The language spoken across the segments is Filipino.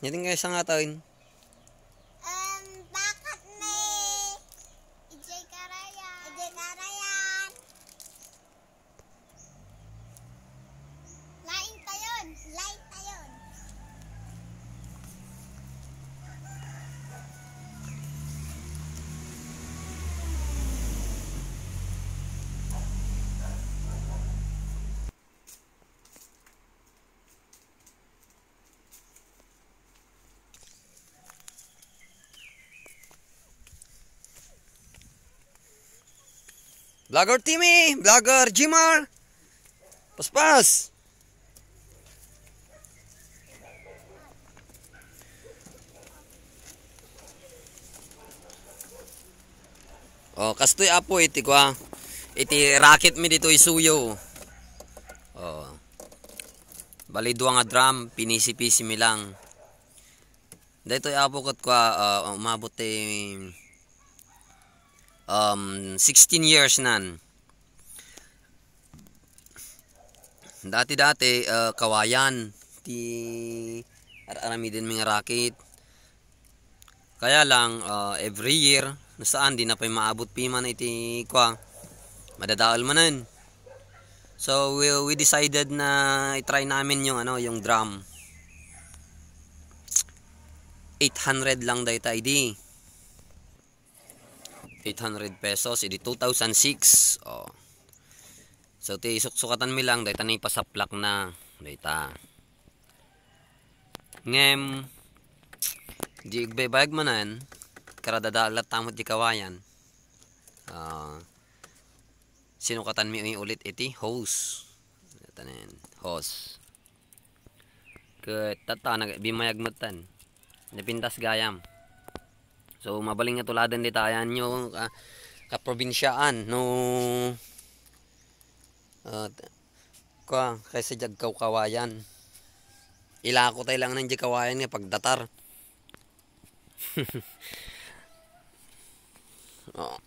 Nyating kayo sa nga Vlogger Timmy! Vlogger Jimar! Paspas! Oh, kastoy apo iti kwa. Iti racket mi dito isuyo. Oh. Bali duwa nga drum, pinisi-pisi mi lang. Dito apo kat kwa uh, umabot ti um 16 years nan. Dati-dati uh, kawayan ti arami din mga racket. Kaya lang uh, every year nasaan di na pa maabot pi man iti kwa madadaol manan. So we, we decided na i-try namin yung ano yung drum. 800 lang dahi tayo di. 800 pesos edi 2006 oh. So ti suksukatan mi lang dayta ni pasaplak na dayta ngem di igbaybayag manan karadadalat tamot di kawayan. Uh, sinukatan mi ulit iti hose. Tanen hose. Ket tata nag bimayag matan napintas gayam So mabaling nga tuladan di tayan nyo ka, kaprobinsyaan no uh, ka kaysa jag kawayan. Ilako tayo lang ng jag kawayan nga pagdatar. oh.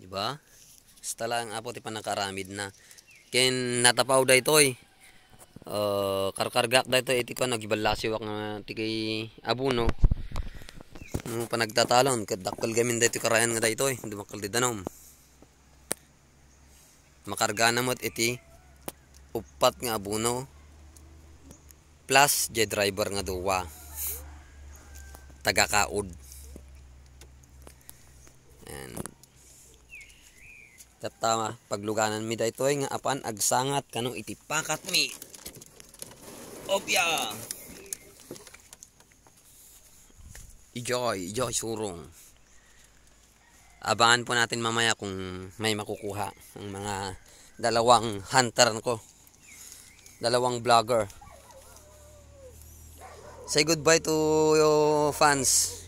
Diba? Basta lang apo ti panakaramid na. Ken natapaw da ito eh uh, karkargak dito iti ko nagibalasiwak nga ti kay abuno no? Panagtatalon kadakkel gamin dito karayan nga dito eh. Dumakal di danom. Makarga namot iti upat nga abuno plus je driver nga duwa. Taga kaud and Tama, pagluganan mi daytoy nga apan agsangat kanong itipakat mi Opya. Ijoy, ijoy surong. Abangan po natin mamaya kung may makukuha ang mga dalawang hunter ko. Dalawang vlogger. Say goodbye to your fans.